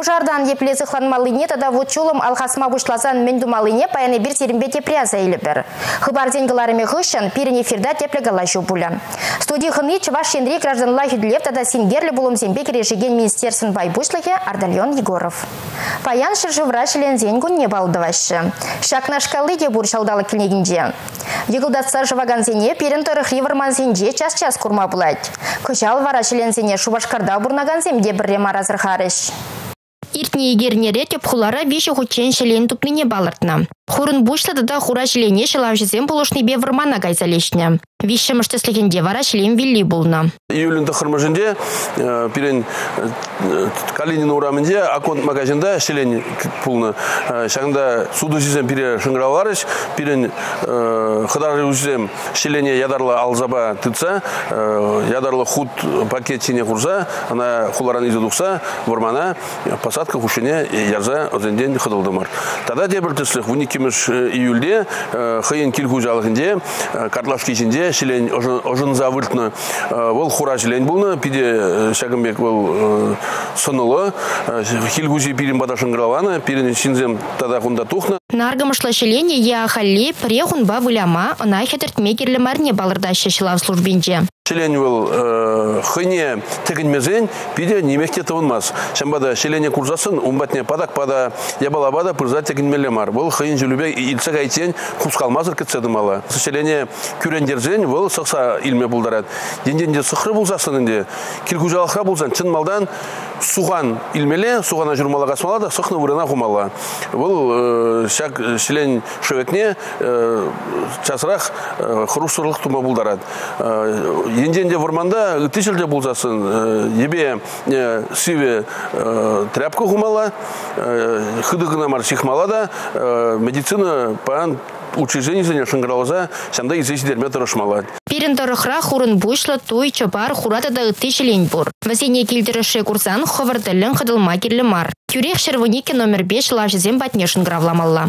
Пушардан епле зықланмалыне тада вот чулым алхасма бұшлазан мен думалыне паяны бір серімбе тепряза еліпір. Хыбар денгаларыме ғышын пиріне фирда тепле галашу бұлы. Студия хыны чываш шендри гражданла хүділеп тада сингерлі бұлым зембе керешеген министерсын байбушлығы Ардальон Егоров. Паян шыржывра шілензен күн не балдывашы. Шакна шкалы де бұр шалдалы кілнегінде. Егілдатса жываган зене перін тұрық риварман зенде час-час курма бұлайды. Күжал вара шілензене шубашкарда бұрнаган земде бірре маразыр харыш. Иртне егернере теп хулара веші хучен шелен туплине балыртна. Хурын бушлады да хура шелене шылав жезем полушны бе вармана гайзалешне. Виші мүштеслігінде вара шелем вилли болна. Июльін тұқырмыжінде пирен Калинин урамінде акон магазинда шелен пулны. Шаңда суду зизем пире шыңғыраларыш, пирен хыдары үзем шелене ядарлы алзаба тыца, ядарлы худ пакет чине курса, ана хуларан изудукса, вармана посадка хушине ярза озенден хыдылдымар. Тада дебір түслік, вуникимыш июльде хыйын килгу жалығынде, карлашки жінде шелен ожын завыртны, ол хура шелен бұлны, пиде шагымбек ол сынылы, хилгузи пирин бада шыңғыраланы, пирин шинзем тада хунда тухна. Наргамышла шелене я халли прехун ба выляма, она хетірт мекерлі марне балырдашы шылав службинже. Шелен был хыне тегінмезен пиде немекте тывынмас. Шамбада шелене курзасын, умбатне падак пада, ябала бада пырза тегінмелемар. Бұл хыйын жүлібе илсек айтен кускалмазыр кетседімала. Шелене күрендерзен бұл сықса илме бұлдарад. Денденде сықры бұлзасын инде. Килгужалықра бұлзан чын малдан суған илмеле, суғана жүрмалаға смалада, сықны вырына құмала. Бұл шак шелен шөветне часырақ хрусырлық тума бұлдарад енденде варманда ытышылде болсасын ебе сиве тряпка хумала хыдыгына мар чихмала да медицина пан учреждение зене шыңгыралаза санда изесидерме тұрышмала. Пирин тарыхра хурын бушлы той чапар хурата да ытышылен бур. Васене келтіріші курсан ховардылын қыдылма керлі мар. Кюрех шервуники номер 5 лажызен батнешін гравламалла.